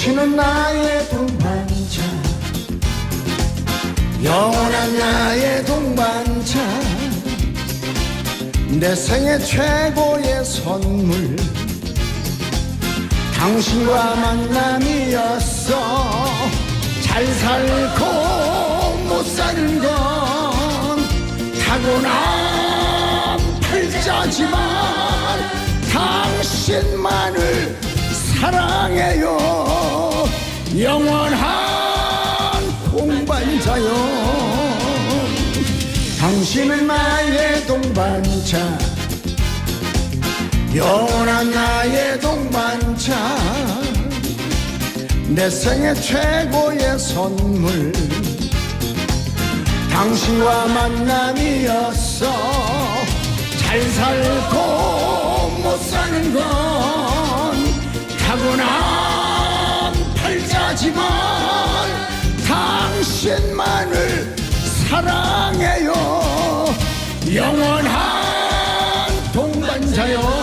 당신은 나의 동반자. 영원한 나의 동반자. 내 생애 최고의 선물. 당신과 만남이었어. 잘 살고 못 사는 건 타고난 팔자지만 당신만을 사랑해요 영원한 동반자요. 당신은 나의 동반자. 영원한 나의 동반자. 내 생애 최고의 선물. 당신과 만남이었어 잘 살고 못 사는 건 팔자지만 당신만을 사랑해요. 영원한 동반자요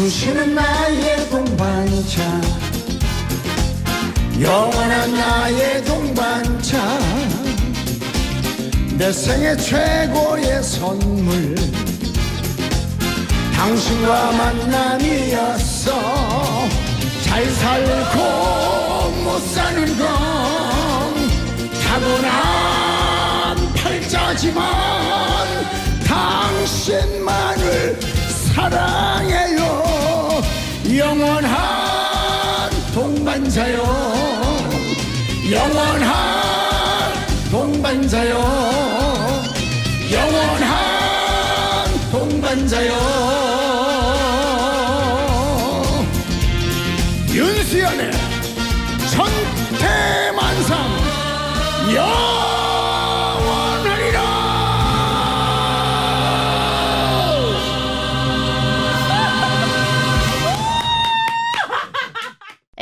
당신은 나의 동반자. 영원한 나의 동반자. 내 생애 최고의 선물. 당신과 만남이었어. 잘 살고 못 사는 건 타고난 팔자지만 당신만을 사랑해요 동반자요. 영원한 동반자요. 영원한 동반자요